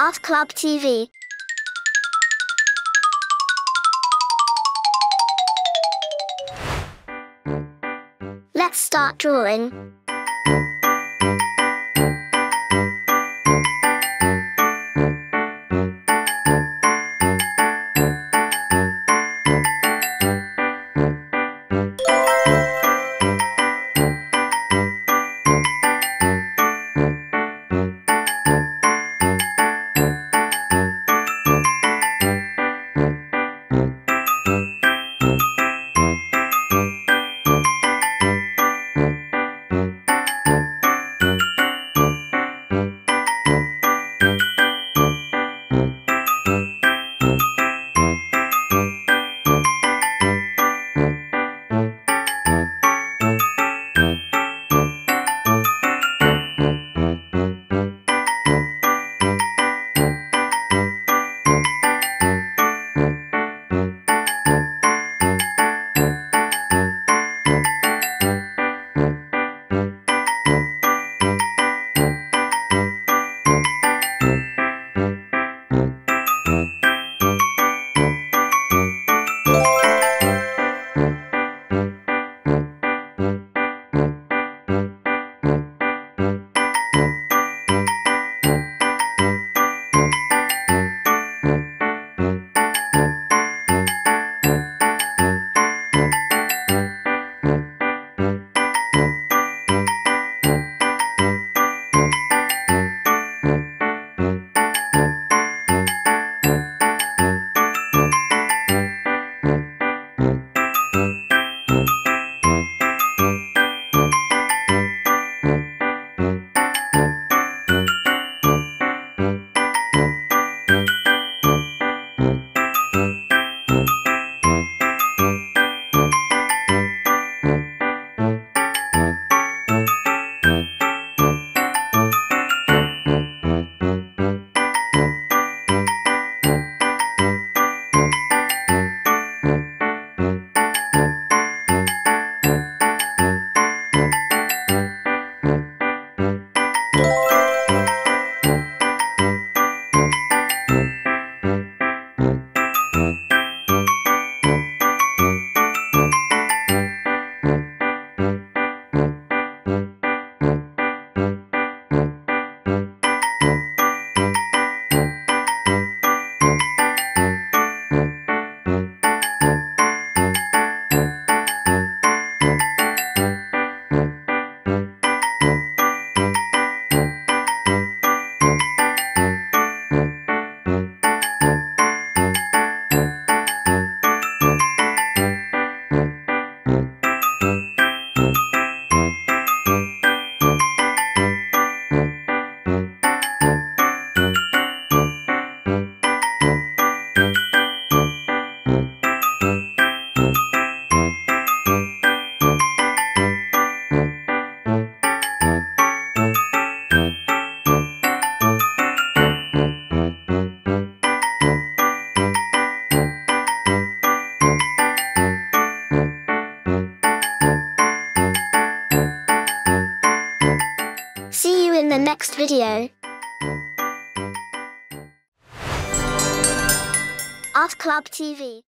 Art Club TV. Let's start drawing. Next video. Art Club TV